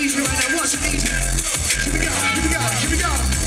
easy right now. Watch it easy. Here we go. Here we go. Here we go.